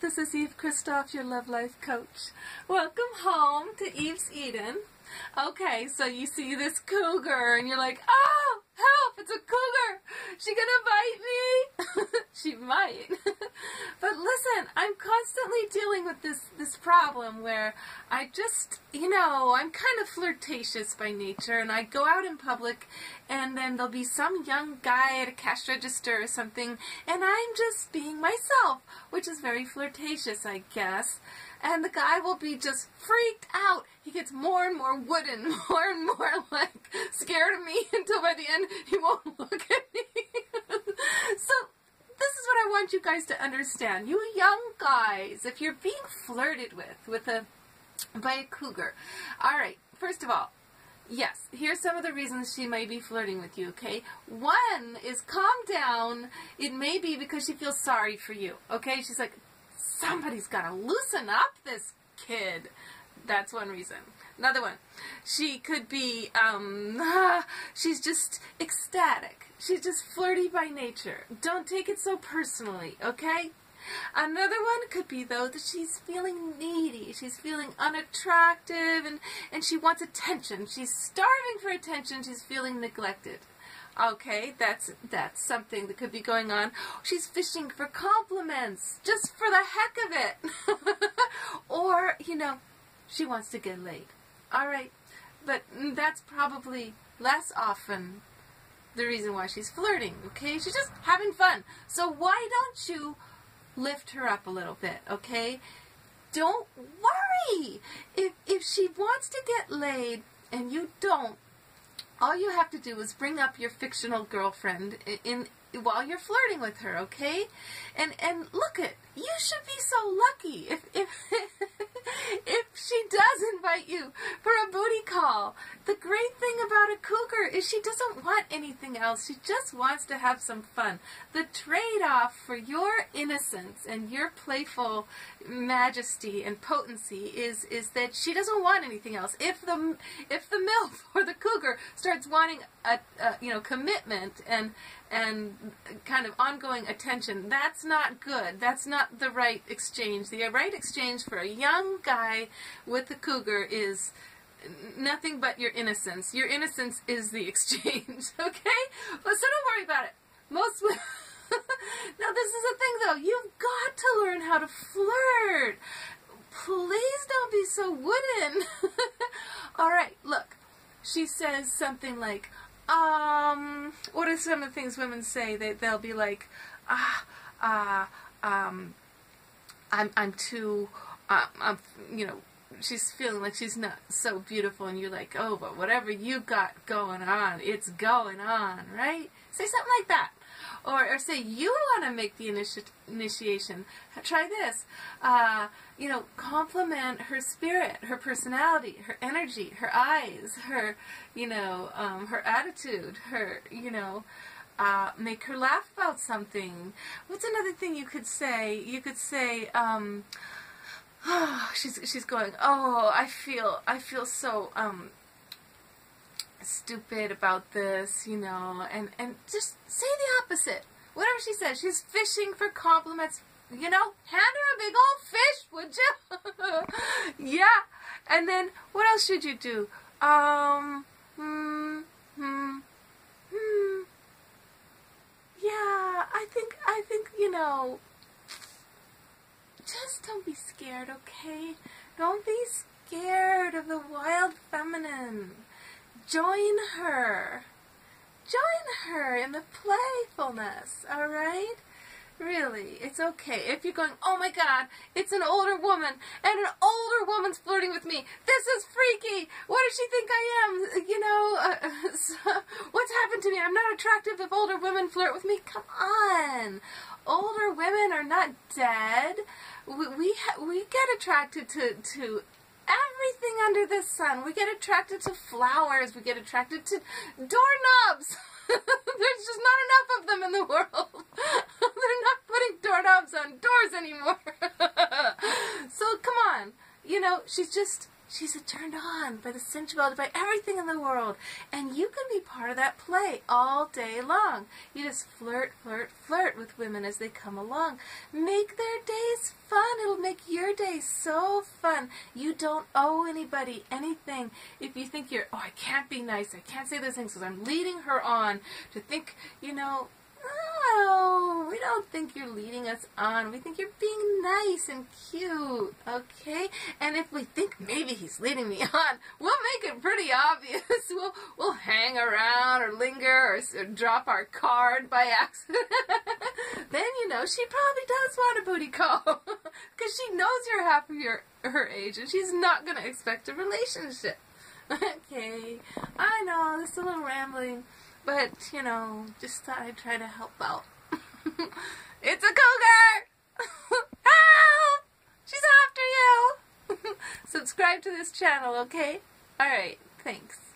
This is Eve Christoph, your love life coach. Welcome home to Eve's Eden. Okay, so you see this cougar and you're like, oh, help, it's a cougar. She gonna bite me? She might. but listen, I'm constantly dealing with this, this problem where I just, you know, I'm kind of flirtatious by nature and I go out in public and then there'll be some young guy at a cash register or something and I'm just being myself, which is very flirtatious, I guess and the guy will be just freaked out. He gets more and more wooden, more and more like scared of me until by the end he won't look at me. so this is what I want you guys to understand. You young guys, if you're being flirted with with a by a cougar, all right. First of all, yes, here's some of the reasons she may be flirting with you, okay? One is calm down. It may be because she feels sorry for you, okay? She's like, somebody's got to loosen up this kid. That's one reason. Another one, she could be, um, she's just ecstatic. She's just flirty by nature. Don't take it so personally, okay? Another one could be, though, that she's feeling needy. She's feeling unattractive and, and she wants attention. She's starving for attention. She's feeling neglected. Okay, that's that's something that could be going on. She's fishing for compliments just for the heck of it. or, you know, she wants to get laid. All right. But mm, that's probably less often the reason why she's flirting, okay? She's just having fun. So why don't you lift her up a little bit, okay? Don't worry. If if she wants to get laid and you don't, all you have to do is bring up your fictional girlfriend in, in while you're flirting with her, okay? And and look at you should be so lucky if if if she does invite you for a call. The great thing about a cougar is she doesn't want anything else. She just wants to have some fun. The trade-off for your innocence and your playful majesty and potency is is that she doesn't want anything else. If the if the milf or the cougar starts wanting a, a you know commitment and and kind of ongoing attention, that's not good. That's not the right exchange. The right exchange for a young guy with the cougar is nothing but your innocence. Your innocence is the exchange, okay? So don't worry about it. Most women. now this is the thing though. You've got to learn how to flirt. Please don't be so wooden. All right, look. She says something like, um, what are some of the things women say? They, they'll be like, ah, ah, um, I'm, I'm too, uh, I'm, you know, she's feeling like she's not so beautiful, and you're like, oh, but whatever you got going on, it's going on, right? Say something like that. Or, or say you want to make the initi initiation. Try this. Uh, you know, compliment her spirit, her personality, her energy, her eyes, her, you know, um, her attitude, her, you know, uh, make her laugh about something. What's another thing you could say? You could say, um, oh, she's she's going. Oh, I feel I feel so um stupid about this, you know, and and just say the opposite. Whatever she says, she's fishing for compliments. You know, hand her a big old fish, would you? yeah. And then what else should you do? Um, hmm, hmm, hmm. Yeah, I think I think you know be scared, okay? Don't be scared of the wild feminine. Join her. Join her in the playfulness, alright? Really, it's okay. If you're going, oh my god, it's an older woman, and an older woman's flirting with me. This is freaky. What does she think I am? You know, uh, what's happened to me? I'm not attractive if older women flirt with me. Come on. Older women are not dead we we, we get attracted to to everything under the sun. We get attracted to flowers. We get attracted to doorknobs. There's just not enough of them in the world. They're not putting doorknobs on doors anymore. so come on. You know, she's just She's turned on by the sensuality, by everything in the world. And you can be part of that play all day long. You just flirt, flirt, flirt with women as they come along. Make their days fun It'll make your day so fun. You don't owe anybody anything. If you think you're, oh, I can't be nice, I can't say those things because I'm leading her on to think, you know, oh, we don't think you're leading us on. We think you're being nice and cute, okay? And if we think maybe he's leading me on, we'll make it pretty obvious. We'll we'll hang around or linger or, or drop our card by accident. then you know she probably does want a booty call because she knows you're half of your her age and she's not gonna expect a relationship. okay, I know is a little rambling. But, you know, just thought I'd try to help out. it's a cougar! Help! She's after you! Subscribe to this channel, okay? Alright, thanks.